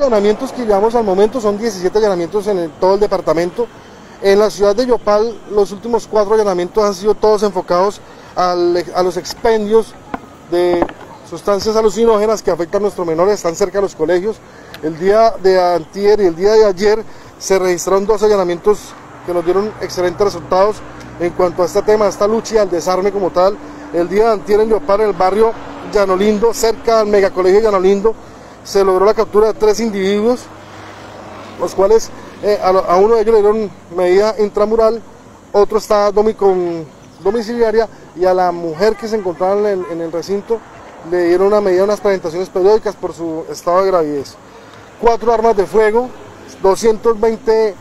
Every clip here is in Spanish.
allanamientos que llevamos al momento son 17 allanamientos en todo el departamento. En la ciudad de Yopal los últimos cuatro allanamientos han sido todos enfocados a los expendios de sustancias alucinógenas que afectan a nuestros menores, están cerca de los colegios. El día de antier y el día de ayer se registraron dos allanamientos que nos dieron excelentes resultados en cuanto a este tema, esta lucha y al desarme como tal. El día de antier en Yopal, en el barrio Llanolindo, cerca del megacolegio Llanolindo, se logró la captura de tres individuos, los cuales eh, a, uno de ellos le dieron medida intramural, otro está domiciliaria y a la mujer que se encontraba en el, recinto le dieron una medida, unas presentaciones periódicas por su estado de gravidez. Cuatro armas de fuego, 220,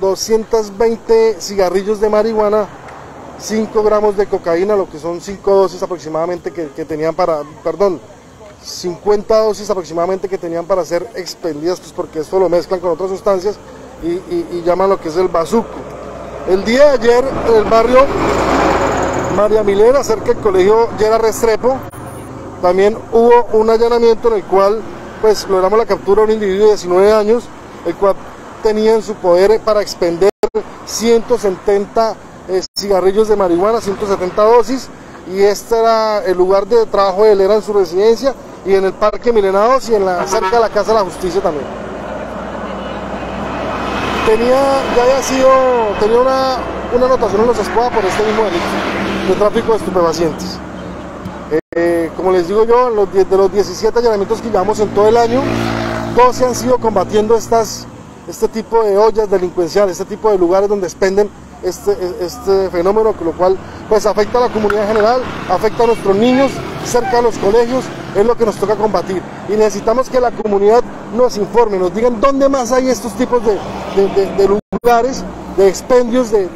220 cigarrillos de marihuana, 5 gramos de cocaína, lo que son 5 dosis aproximadamente que, que tenían para, perdón, 50 dosis aproximadamente que tenían para ser expendidas, pues porque esto lo mezclan con otras sustancias y, llaman lo que es el bazuco. El día de ayer en el barrio María Milena, cerca del colegio Yera Restrepo, también hubo un allanamiento en el cual pues logramos la captura de un individuo de 19 años, el cual tenía en su poder para expender 170 eh, cigarrillos de marihuana, 170 dosis, y este era el lugar de trabajo de él, era en su residencia, y en el Parque Milenados y en la, cerca de la Casa de la Justicia también. Tenía, ya había sido, tenía una, una anotación en los escuadras por este mismo delito de tráfico de estupefacientes. Eh, como les digo yo, los, de los 17 allanamientos que llevamos en todo el año, 12 han sido combatiendo estas, este tipo de ollas delincuenciales, este tipo de lugares donde expenden este, este fenómeno, con lo cual pues afecta a la comunidad en general, afecta a nuestros niños cerca de los colegios, es lo que nos toca combatir. Y necesitamos que la comunidad nos informe, nos digan dónde más hay estos tipos de, lugares, de expendios, de,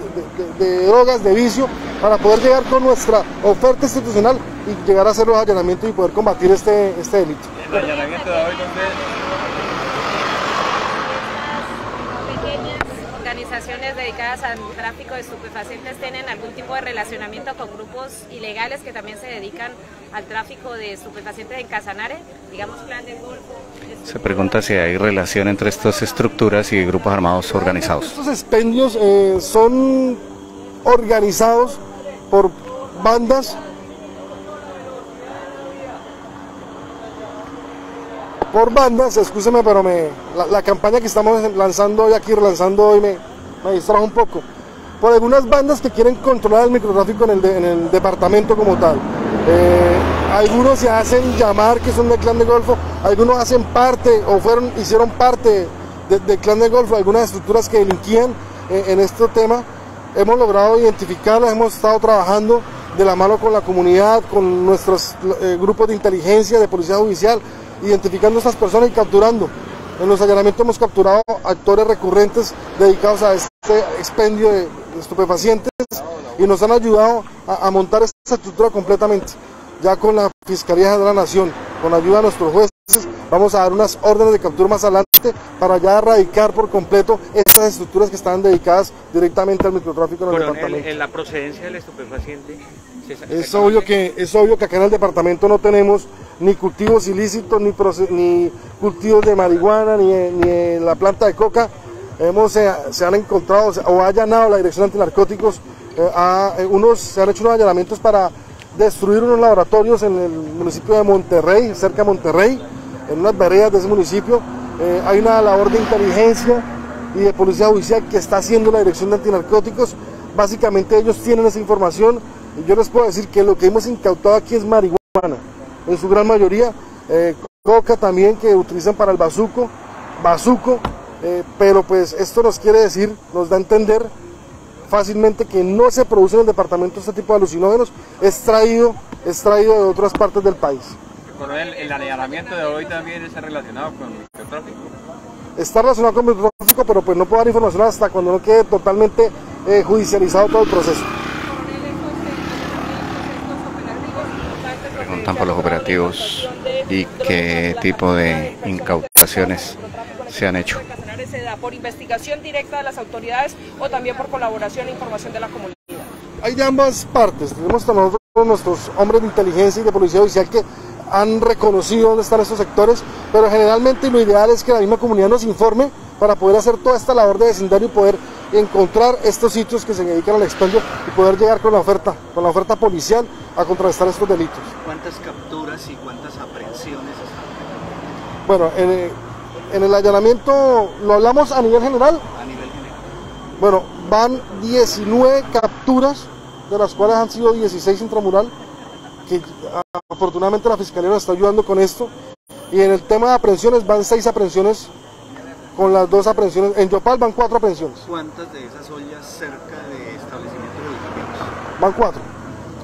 drogas, de vicio, para poder llegar con nuestra oferta institucional y llegar a hacer los allanamientos y poder combatir este, este delito. ¿El allanamiento de hoy organizaciones dedicadas al tráfico de estupefacientes tienen algún tipo de relacionamiento con grupos ilegales que también se dedican al tráfico de estupefacientes en Casanare, digamos plan de Golfo. Se pregunta si hay relación entre estas estructuras y grupos armados organizados. Estos expendios eh, son organizados por bandas por bandas, escúcheme, pero me, la, campaña que estamos lanzando hoy aquí, relanzando hoy, me, me un poco. Por algunas bandas que quieren controlar el microtráfico en el, en el departamento como tal. Eh, algunos se hacen llamar que son del clan de Golfo, algunos hacen parte o fueron, hicieron parte del clan de Golfo, algunas estructuras que delinquían en este tema. Hemos logrado identificarlas, hemos estado trabajando de la mano con la comunidad, con nuestros eh, grupos de inteligencia, de policía judicial, identificando a estas personas y capturando. En los allanamientos hemos capturado actores recurrentes dedicados a este expendio de, estupefacientes y nos han ayudado a, montar esta estructura completamente. Ya con la Fiscalía de la Nación, con ayuda de nuestros jueces, vamos a dar unas órdenes de captura más adelante para ya erradicar por completo estas estructuras que están dedicadas directamente al microtráfico en el departamento. En la procedencia del estupefaciente. Es obvio, que, es obvio que acá en el departamento no tenemos ni cultivos ilícitos, ni, ni cultivos de marihuana, ni, ni la planta de coca. Hemos, eh, se han encontrado o ha allanado la Dirección Antinarcóticos, eh, a, eh, unos, se han hecho unos allanamientos para destruir unos laboratorios en el municipio de Monterrey, cerca de Monterrey, en unas veredas de ese municipio. hay una labor de inteligencia y de policía judicial que está haciendo la Dirección de Antinarcóticos. Básicamente ellos tienen esa información yo les puedo decir que lo que hemos incautado aquí es marihuana en su gran mayoría, eh, coca también que utilizan para el bazuco, bazuco, eh, pero pues esto nos quiere decir, nos da a entender fácilmente que no se produce en el departamento este tipo de alucinógenos, es traído, es traído de otras partes del país. el, el allanamiento de hoy también está relacionado con el tráfico. Está relacionado con el tráfico, pero pues no puedo dar información hasta cuando no quede totalmente eh, judicializado todo el proceso. Por los operativos y qué tipo de incautaciones se han hecho. ¿Por investigación directa de las autoridades o también por colaboración e información de la comunidad? Hay de ambas partes. Tenemos nosotros nuestros hombres de inteligencia y de policía judicial que han reconocido dónde están estos sectores, pero generalmente lo ideal es que la misma comunidad nos informe para poder hacer toda esta labor de vecindario y poder encontrar estos sitios que se dedican al expendio y poder llegar con la oferta, con la oferta policial a contrarrestar estos delitos. ¿Cuántas capturas y cuántas aprehensiones están? Bueno, en, en el allanamiento, ¿lo hablamos a nivel general? A nivel general. Bueno, van 19 capturas, de las cuales han sido 16 intramural, que afortunadamente la Fiscalía nos está ayudando con esto. Y en el tema de aprehensiones van 6 aprehensiones con las dos aprehensiones. En Yopal van 4 aprehensiones. ¿Cuántas de esas ollas cerca de establecimientos educativos? Van 4,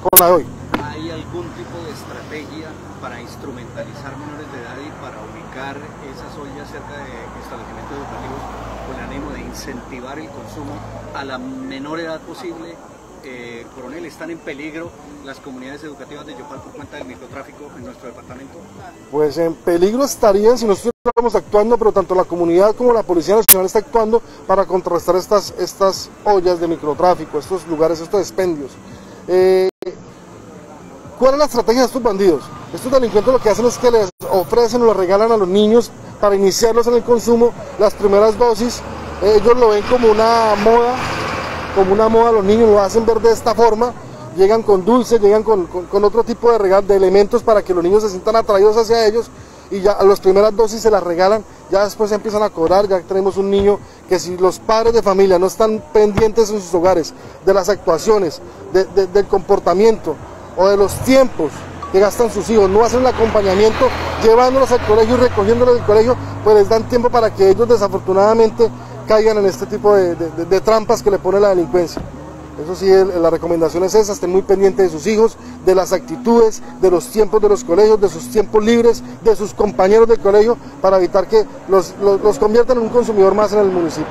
con la de hoy. ¿Hay algún tipo de estrategia para instrumentalizar menores de edad y para ubicar esas ollas cerca de establecimientos educativos con el ánimo de incentivar el consumo a la menor edad posible? Eh, coronel, ¿están en peligro las comunidades educativas de Yopal por cuenta del microtráfico en nuestro departamento? Pues en peligro estarían si nosotros estamos actuando, pero tanto la comunidad como la Policía Nacional está actuando para contrarrestar estas, estas ollas de microtráfico, estos lugares, estos expendios. Eh, ¿Cuál es la estrategia de estos bandidos? Estos delincuentes lo que hacen es que les ofrecen o les regalan a los niños para iniciarlos en el consumo las primeras dosis. Ellos lo ven como una moda, como una moda, los niños lo hacen ver de esta forma. Llegan con dulces, llegan con, con, otro tipo de, regal, de elementos para que los niños se sientan atraídos hacia ellos y ya a las primeras dosis se las regalan, ya después se empiezan a cobrar, ya tenemos un niño que si los padres de familia no están pendientes en sus hogares de las actuaciones, de, del comportamiento o de los tiempos que gastan sus hijos, no hacen el acompañamiento llevándolos al colegio y recogiéndolos del colegio, pues les dan tiempo para que ellos desafortunadamente caigan en este tipo de, trampas que le pone la delincuencia. Eso sí, la recomendación es esa, estén muy pendientes de sus hijos, de las actitudes, de los tiempos de los colegios, de sus tiempos libres, de sus compañeros del colegio, para evitar que los, los conviertan en un consumidor más en el municipio.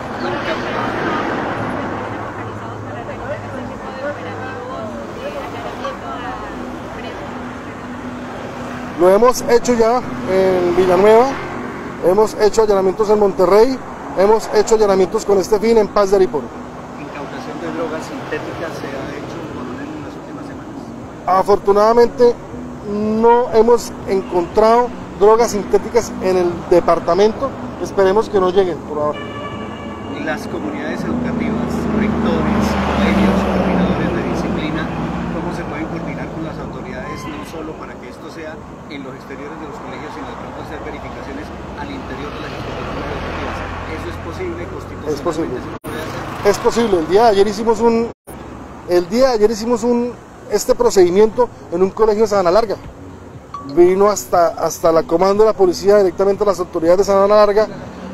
Lo hemos hecho ya en Villanueva, hemos hecho allanamientos en Monterrey, hemos hecho allanamientos con este fin en Paz de Ariporo. ¿Incautación de drogas sintéticas se ha hecho en las últimas semanas? Afortunadamente no hemos encontrado drogas sintéticas en el departamento, esperemos que no lleguen por ahora. Las comunidades educativas, rectores, colegios, coordinadores de disciplina, ¿cómo se pueden coordinar con las autoridades no solo para que esto sea en los exteriores de los colegios, sino de pronto hacer verificaciones al interior de las instituciones educativas? ¿Eso es posible constitucionalmente? Es posible. Es posible, el día de ayer hicimos un el día de ayer hicimos un este procedimiento en un colegio de Sabana Larga. Vino hasta, hasta la comando de la policía directamente a las autoridades de Sabana Larga,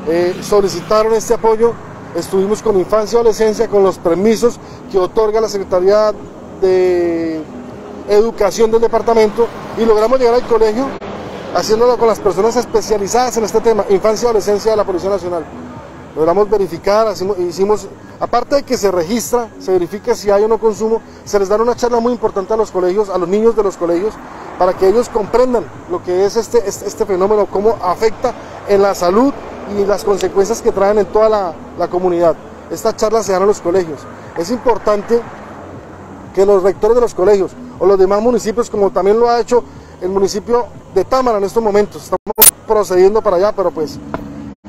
eh, solicitaron este apoyo, estuvimos con infancia y adolescencia con los permisos que otorga la Secretaría de Educación del departamento y logramos llegar al colegio haciéndolo con las personas especializadas en este tema, infancia y adolescencia de la Policía Nacional. Logramos verificar, hicimos, aparte de que se registra, se verifica si hay o no consumo, se les da una charla muy importante a los colegios, a los niños de los colegios, para que ellos comprendan lo que es este, este, este fenómeno, cómo afecta en la salud y las consecuencias que traen en toda la, la comunidad. Estas charlas se dan a los colegios. Es importante que los rectores de los colegios o los demás municipios, como también lo ha hecho el municipio de Támara en estos momentos, estamos procediendo para allá, pero pues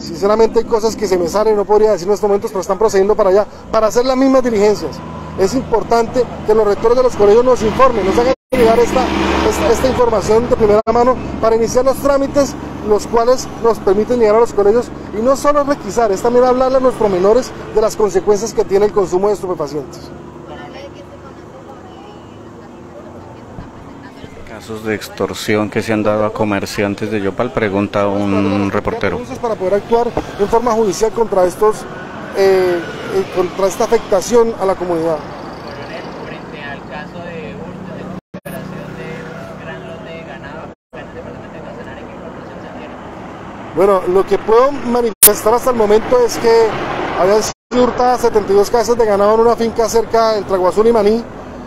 sinceramente hay cosas que se me salen, no podría decir en estos momentos, pero están procediendo para allá, para hacer las mismas diligencias. Es importante que los rectores de los colegios nos informen, nos hagan llegar esta, esta, esta información de primera mano para iniciar los trámites, los cuales nos permiten llegar a los colegios y no solo requisar, es también hablarle a nuestros menores de las consecuencias que tiene el consumo de estupefacientes. Casos de extorsión que se han dado a comerciantes de Yopal, pregunta un reportero. Para poder actuar en forma judicial contra estos, eh, eh, contra esta afectación a la comunidad. Bueno, lo que puedo manifestar hasta el momento es que habían sido hurtadas 72 cabezas de ganado en una finca cerca entre Aguazul y Maní.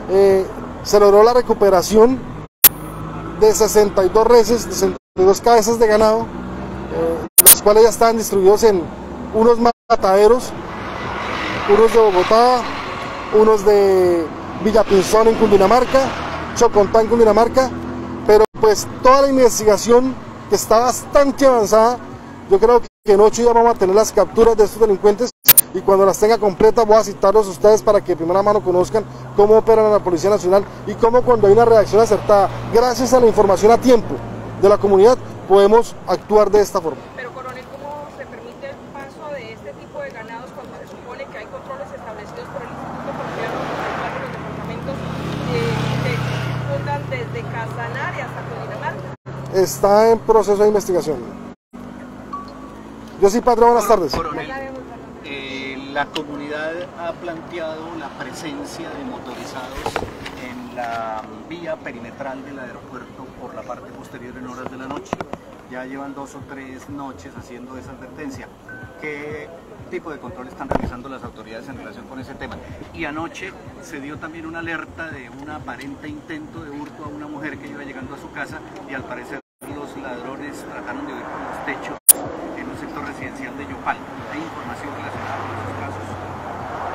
Eh, se logró la recuperación de 62 reses, 62 cabezas de ganado, eh, los cuales ya están distribuidos en unos mataderos, unos de Bogotá, unos de Villapinzón en Cundinamarca, Chocontá en Cundinamarca, Pero pues toda la investigación que está bastante avanzada, yo creo que en ocho días vamos a tener las capturas de estos delincuentes y cuando las tenga completas voy a citarlos a ustedes para que de primera mano conozcan cómo operan la Policía Nacional y cómo cuando hay una reacción acertada, gracias a la información a tiempo de la comunidad, podemos actuar de esta forma. Pero coronel, ¿cómo se permite el paso de este tipo de ganados cuando se supone que hay controles establecidos por el Instituto Colombiano de los departamentos eh, que fundan desde Casanare hasta Cundinamarca? Está en proceso de investigación. Yo sí, patrón, buenas tardes. Coronel, eh, la comunidad ha planteado la presencia de motorizados en la vía perimetral del aeropuerto por la parte posterior en horas de la noche. Ya llevan dos o tres noches haciendo esa advertencia. ¿Qué tipo de control están realizando las autoridades en relación con ese tema? Y anoche se dio también una alerta de un aparente intento de hurto a una mujer que iba llegando a su casa y al parecer los ladrones trataron de huir por los techos en un sector residencial de Yopal. ¿Hay información relacionada con esos casos?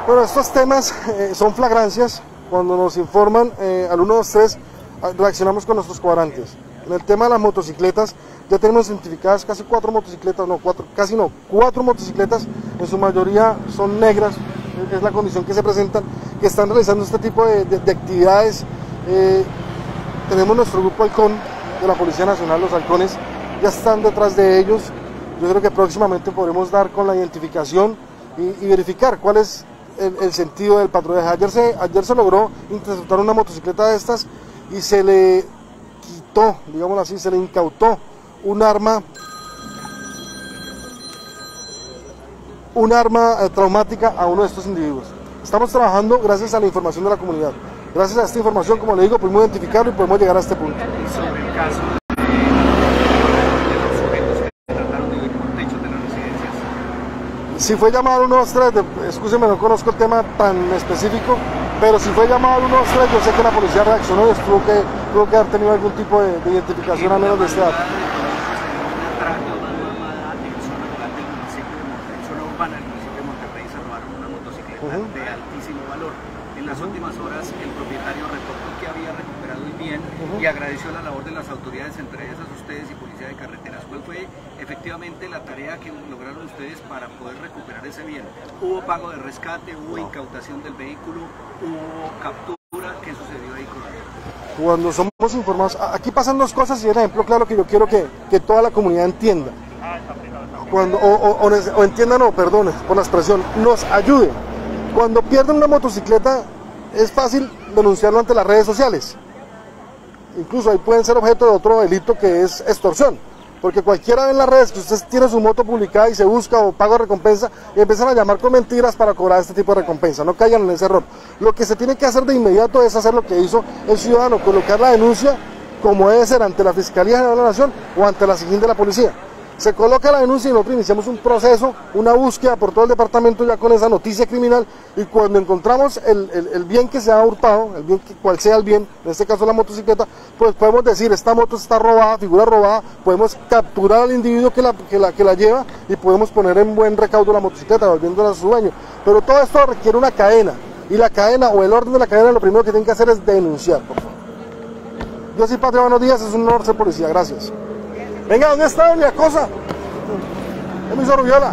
Bueno, estos temas eh, son flagrancias. Cuando nos informan eh, al 123, ah, reaccionamos con nuestros cuadrantes. En el tema de las motocicletas, ya tenemos identificadas casi cuatro motocicletas, no, cuatro, casi no, cuatro motocicletas, en su mayoría son negras, es la condición que se presentan, que están realizando este tipo de, de- de actividades. Eh, tenemos nuestro grupo halcón de la Policía Nacional, los halcones, ya están detrás de ellos. Yo creo que próximamente podremos dar con la identificación y, y verificar cuál es el, sentido del patrullaje. Ayer se, ayer se logró interceptar una motocicleta de estas y se le quitó, digámoslo así, se le incautó un arma, un arma eh, traumática a uno de estos individuos. Estamos trabajando gracias a la información de la comunidad. Gracias a esta información, como le digo, podemos identificarlo y podemos llegar a este punto. Y sobre el caso de los sujetos que trataron de huir por techos de las residencias. Si fue llamado al 123, de- excúseme, no conozco el tema tan específico, pero si fue llamado al 123, yo sé que la policía reaccionó y tuvo que, tuvo que haber tenido algún tipo de, de identificación a menos de este dato. Del municipio de Monterrey, en zona urbana del municipio de Monterrey, se robaron una motocicleta de altísimo valor. En las últimas horas, el propietario reportó que había recuperado el bien y agradeció la labor de las autoridades, entre esas ustedes y Policía de Carreteras. ¿Cuál fue efectivamente la tarea que lograron ustedes para poder recuperar ese bien? ¿Hubo pago de rescate? ¿Hubo incautación del vehículo? ¿Hubo captura? ¿Qué sucedió ahí, coronel? Cuando somos informados, a- aquí pasan dos cosas y el ejemplo claro que yo quiero que, que toda la comunidad entienda. Cuando, o, o- o o entiendan, o perdone por la expresión, nos ayuden. Cuando pierden una motocicleta es fácil denunciarlo ante las redes sociales. Incluso ahí pueden ser objeto de otro delito que es extorsión. Porque cualquiera ve en las redes que usted tiene su moto publicada y se busca o paga recompensa y empiezan a llamar con mentiras para cobrar este tipo de recompensa. No caigan en ese error. Lo que se tiene que hacer de inmediato es hacer lo que hizo el ciudadano, colocar la denuncia como debe ser ante la Fiscalía General de la Nación o ante la SIGIN de la Policía. Se coloca la denuncia y nosotros iniciamos un proceso, una búsqueda por todo el departamento ya con esa noticia criminal y cuando encontramos el, el- bien que se ha hurtado, el bien que, cual sea el bien, en este caso la motocicleta, pues podemos decir esta moto está robada, figura robada, podemos capturar al individuo que la, que la, que la lleva y podemos poner en buen recaudo la motocicleta, volviéndola a su dueño. Pero todo esto requiere una cadena y la cadena o el orden de la cadena lo primero que tienen que hacer es denunciar, por favor. Yo soy Patria, buenos días, es un honor ser policía, gracias. Venga, ¿dónde está doña Cosa? ¿Qué me hizo Rubiola?